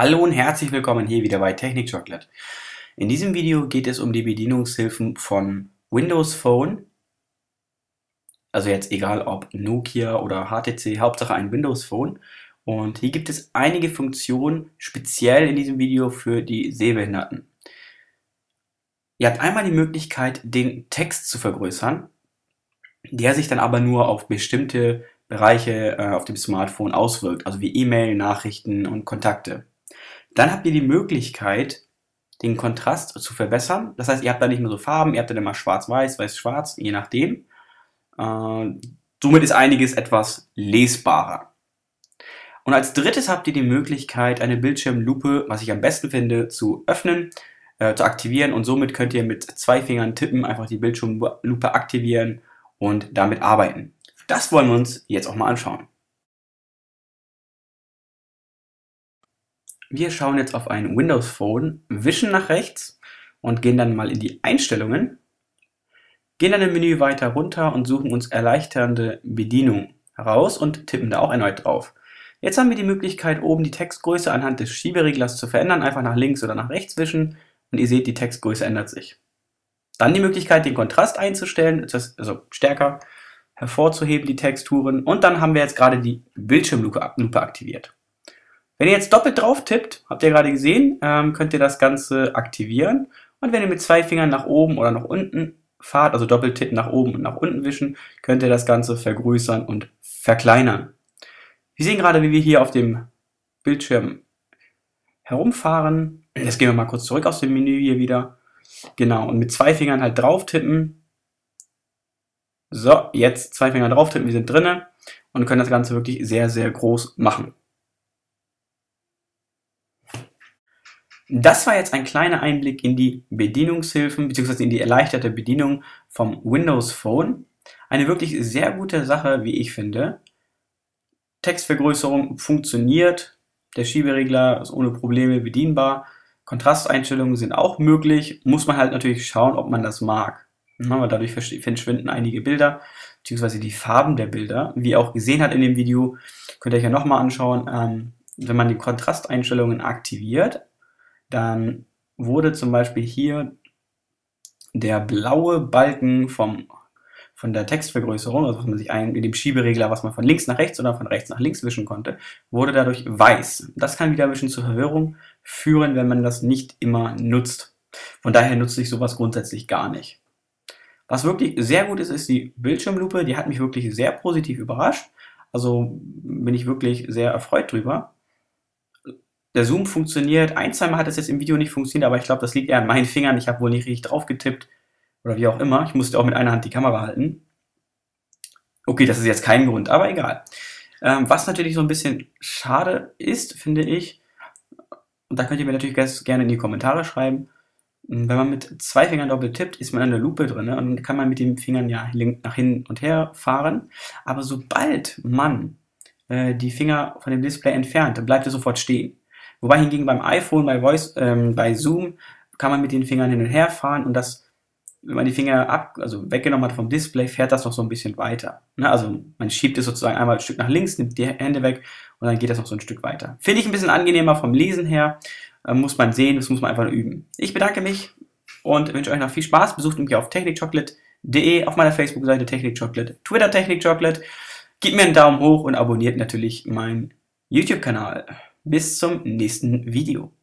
Hallo und herzlich willkommen hier wieder bei Technik Chocolate. In diesem Video geht es um die Bedienungshilfen von Windows Phone. Also jetzt egal ob Nokia oder HTC, Hauptsache ein Windows Phone. Und hier gibt es einige Funktionen speziell in diesem Video für die Sehbehinderten. Ihr habt einmal die Möglichkeit, den Text zu vergrößern, der sich dann aber nur auf bestimmte Bereiche äh, auf dem Smartphone auswirkt, also wie E-Mail, Nachrichten und Kontakte. Dann habt ihr die Möglichkeit, den Kontrast zu verbessern. Das heißt, ihr habt da nicht mehr so Farben, ihr habt dann immer schwarz-weiß, weiß-schwarz, je nachdem. Äh, somit ist einiges etwas lesbarer. Und als drittes habt ihr die Möglichkeit, eine Bildschirmlupe, was ich am besten finde, zu öffnen, äh, zu aktivieren und somit könnt ihr mit zwei Fingern tippen, einfach die Bildschirmlupe aktivieren und damit arbeiten. Das wollen wir uns jetzt auch mal anschauen. Wir schauen jetzt auf ein Windows Phone, wischen nach rechts und gehen dann mal in die Einstellungen, gehen dann im Menü weiter runter und suchen uns erleichternde Bedienung heraus und tippen da auch erneut drauf. Jetzt haben wir die Möglichkeit, oben die Textgröße anhand des Schiebereglers zu verändern, einfach nach links oder nach rechts wischen und ihr seht, die Textgröße ändert sich. Dann die Möglichkeit, den Kontrast einzustellen, also stärker hervorzuheben, die Texturen. Und dann haben wir jetzt gerade die Bildschirmlupe aktiviert. Wenn ihr jetzt doppelt drauf tippt, habt ihr gerade gesehen, ähm, könnt ihr das Ganze aktivieren. Und wenn ihr mit zwei Fingern nach oben oder nach unten fahrt, also doppelt tippen nach oben und nach unten wischen, könnt ihr das Ganze vergrößern und verkleinern. Wir sehen gerade, wie wir hier auf dem Bildschirm herumfahren. Jetzt gehen wir mal kurz zurück aus dem Menü hier wieder. Genau, und mit zwei Fingern halt drauf tippen. So, jetzt zwei Finger drauf tippen, wir sind drinnen und können das Ganze wirklich sehr, sehr groß machen. Das war jetzt ein kleiner Einblick in die Bedienungshilfen bzw. in die erleichterte Bedienung vom Windows Phone. Eine wirklich sehr gute Sache, wie ich finde. Textvergrößerung funktioniert, der Schieberegler ist ohne Probleme bedienbar, Kontrasteinstellungen sind auch möglich, muss man halt natürlich schauen, ob man das mag. Aber dadurch verschwinden einige Bilder, beziehungsweise die Farben der Bilder. Wie ihr auch gesehen hat in dem Video, könnt ihr euch ja nochmal anschauen, ähm, wenn man die Kontrasteinstellungen aktiviert, dann wurde zum Beispiel hier der blaue Balken vom, von der Textvergrößerung, also was man sich ein, in dem Schieberegler, was man von links nach rechts oder von rechts nach links wischen konnte, wurde dadurch weiß. Das kann wieder ein bisschen zur Verwirrung führen, wenn man das nicht immer nutzt. Von daher nutze ich sowas grundsätzlich gar nicht. Was wirklich sehr gut ist, ist die Bildschirmlupe. Die hat mich wirklich sehr positiv überrascht. Also bin ich wirklich sehr erfreut drüber der Zoom funktioniert. Ein, zweimal hat es jetzt im Video nicht funktioniert, aber ich glaube, das liegt eher an meinen Fingern. Ich habe wohl nicht richtig drauf getippt oder wie auch immer. Ich musste auch mit einer Hand die Kamera halten. Okay, das ist jetzt kein Grund, aber egal. Ähm, was natürlich so ein bisschen schade ist, finde ich, und da könnt ihr mir natürlich gerne in die Kommentare schreiben, wenn man mit zwei Fingern doppelt tippt, ist man in der Lupe drin ne? und kann man mit den Fingern ja nach hin und her fahren. Aber sobald man äh, die Finger von dem Display entfernt, dann bleibt er sofort stehen. Wobei hingegen beim iPhone, bei Voice, ähm, bei Zoom kann man mit den Fingern hin und her fahren und das, wenn man die Finger ab, also weggenommen hat vom Display, fährt das noch so ein bisschen weiter. Ne? Also man schiebt es sozusagen einmal ein Stück nach links, nimmt die Hände weg und dann geht das noch so ein Stück weiter. Finde ich ein bisschen angenehmer vom Lesen her, äh, muss man sehen, das muss man einfach üben. Ich bedanke mich und wünsche euch noch viel Spaß. Besucht mich auf technikchocolate.de, auf meiner Facebook-Seite Technikchocolate, Twitter Technikchocolate. Gebt mir einen Daumen hoch und abonniert natürlich meinen YouTube-Kanal. Bis zum nächsten Video.